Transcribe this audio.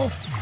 Oh.